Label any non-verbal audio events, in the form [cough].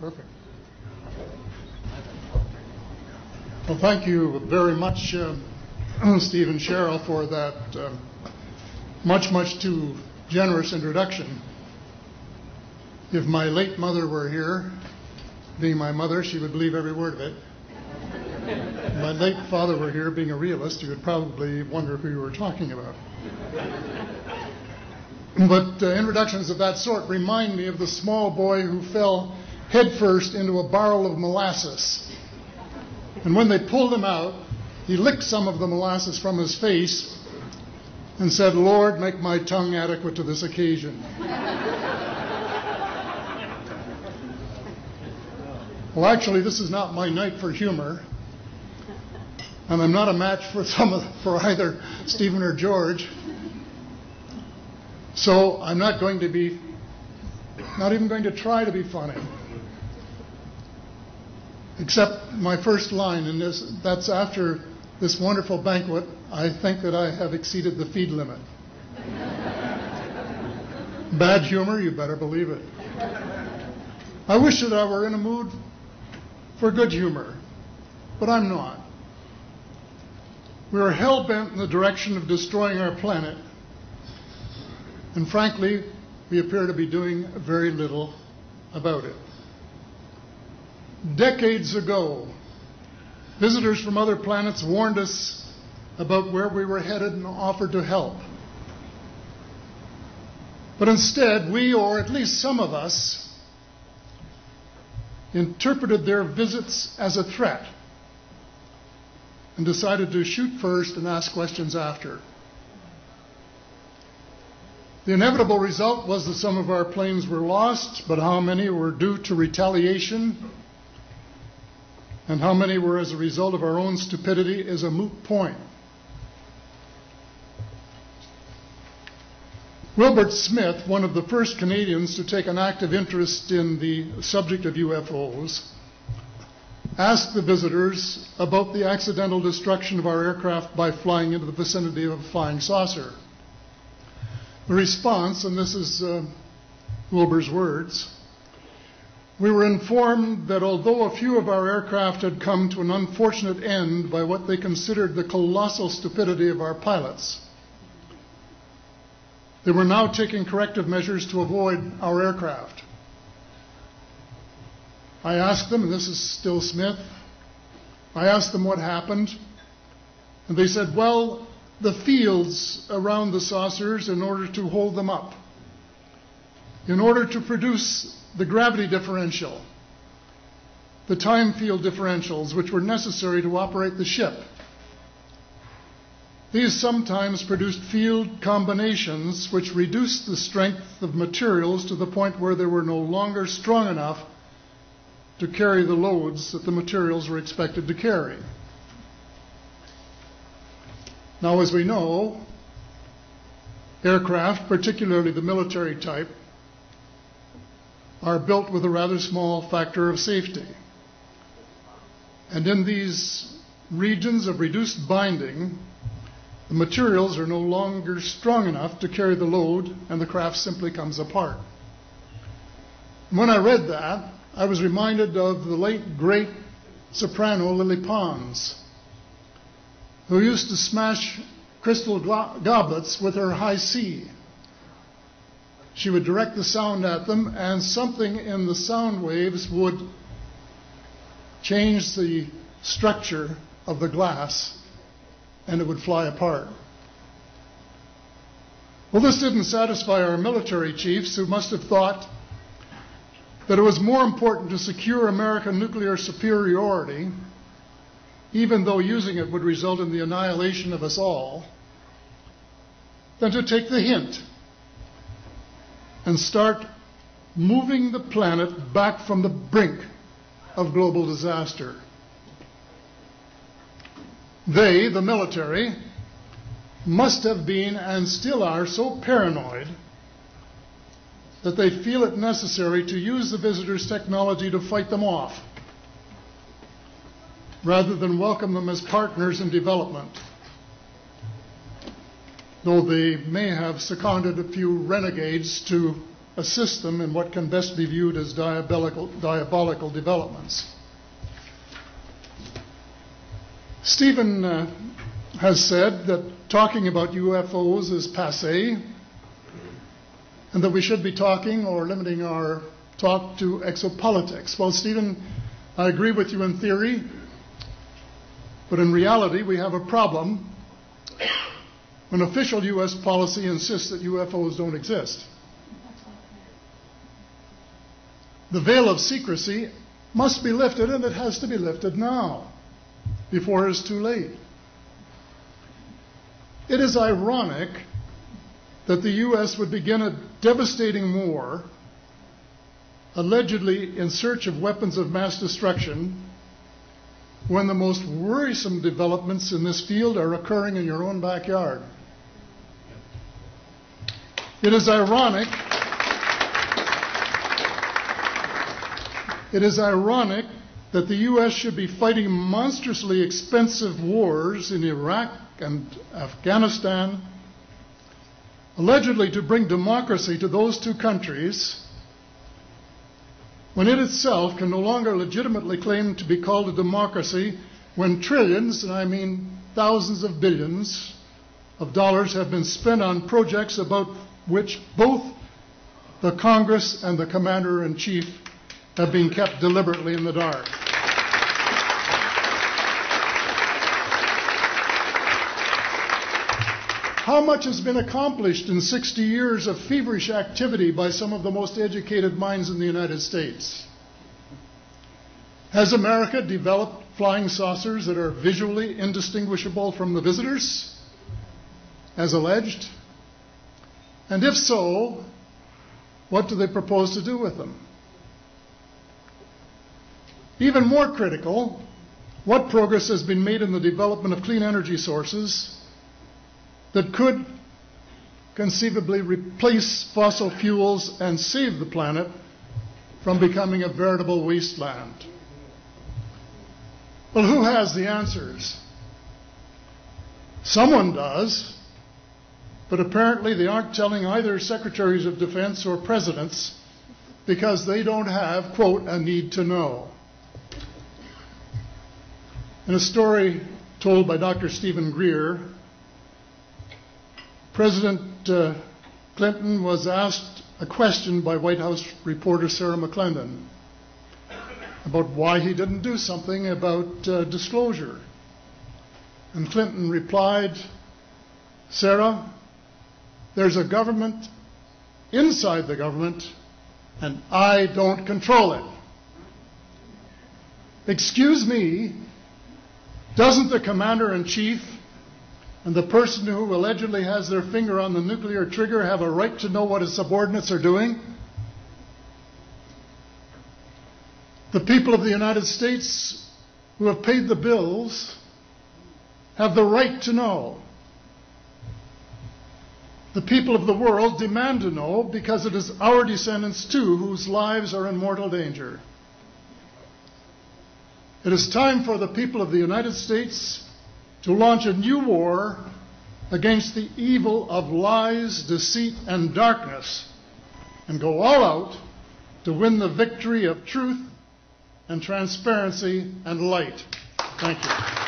Perfect. Well, thank you very much, uh, Stephen Sherrill, for that uh, much, much too generous introduction. If my late mother were here, being my mother, she would believe every word of it. If my late father were here, being a realist, he would probably wonder who you were talking about. But uh, introductions of that sort remind me of the small boy who fell headfirst into a barrel of molasses. And when they pulled him out, he licked some of the molasses from his face and said, Lord, make my tongue adequate to this occasion. well, actually, this is not my night for humor. And I'm not a match for, some for either Stephen or George. So I'm not going to be, not even going to try to be funny. Except my first line, and this, that's after this wonderful banquet, I think that I have exceeded the feed limit. [laughs] Bad humor, you better believe it. I wish that I were in a mood for good humor, but I'm not. We are hell bent in the direction of destroying our planet and frankly, we appear to be doing very little about it. Decades ago, visitors from other planets warned us about where we were headed and offered to help. But instead, we, or at least some of us, interpreted their visits as a threat and decided to shoot first and ask questions after. The inevitable result was that some of our planes were lost, but how many were due to retaliation and how many were as a result of our own stupidity is a moot point. Wilbert Smith, one of the first Canadians to take an active interest in the subject of UFOs, asked the visitors about the accidental destruction of our aircraft by flying into the vicinity of a flying saucer. The response, and this is uh, Wilbur's words, we were informed that although a few of our aircraft had come to an unfortunate end by what they considered the colossal stupidity of our pilots, they were now taking corrective measures to avoid our aircraft. I asked them, and this is still Smith, I asked them what happened, and they said, well, the fields around the saucers in order to hold them up, in order to produce the gravity differential, the time field differentials, which were necessary to operate the ship. These sometimes produced field combinations which reduced the strength of materials to the point where they were no longer strong enough to carry the loads that the materials were expected to carry. Now, as we know, aircraft, particularly the military type, are built with a rather small factor of safety. And in these regions of reduced binding, the materials are no longer strong enough to carry the load, and the craft simply comes apart. When I read that, I was reminded of the late great soprano Lily Pons who used to smash crystal goblets with her high C. She would direct the sound at them, and something in the sound waves would change the structure of the glass, and it would fly apart. Well, this didn't satisfy our military chiefs, who must have thought that it was more important to secure American nuclear superiority even though using it would result in the annihilation of us all, than to take the hint and start moving the planet back from the brink of global disaster. They, the military, must have been and still are so paranoid that they feel it necessary to use the visitors' technology to fight them off rather than welcome them as partners in development. Though they may have seconded a few renegades to assist them in what can best be viewed as diabolical, diabolical developments. Stephen uh, has said that talking about UFOs is passe, and that we should be talking or limiting our talk to exopolitics. Well, Stephen, I agree with you in theory, but in reality, we have a problem when official U.S. policy insists that UFOs don't exist. The veil of secrecy must be lifted, and it has to be lifted now, before it's too late. It is ironic that the U.S. would begin a devastating war, allegedly in search of weapons of mass destruction, when the most worrisome developments in this field are occurring in your own backyard. It is ironic. It is ironic that the U.S. should be fighting monstrously expensive wars in Iraq and Afghanistan, allegedly to bring democracy to those two countries, when it itself can no longer legitimately claim to be called a democracy when trillions, and I mean thousands of billions, of dollars have been spent on projects about which both the Congress and the Commander in Chief have been kept deliberately in the dark. How much has been accomplished in 60 years of feverish activity by some of the most educated minds in the United States? Has America developed flying saucers that are visually indistinguishable from the visitors, as alleged? And if so, what do they propose to do with them? Even more critical, what progress has been made in the development of clean energy sources that could conceivably replace fossil fuels and save the planet from becoming a veritable wasteland. Well, who has the answers? Someone does, but apparently they aren't telling either secretaries of defense or presidents because they don't have, quote, a need to know. In a story told by Dr. Stephen Greer, President uh, Clinton was asked a question by White House reporter Sarah McClendon about why he didn't do something about uh, disclosure. And Clinton replied, Sarah, there's a government inside the government, and I don't control it. Excuse me, doesn't the commander in chief and the person who allegedly has their finger on the nuclear trigger have a right to know what his subordinates are doing? The people of the United States who have paid the bills have the right to know. The people of the world demand to know because it is our descendants too whose lives are in mortal danger. It is time for the people of the United States to launch a new war against the evil of lies, deceit, and darkness, and go all out to win the victory of truth and transparency and light. Thank you.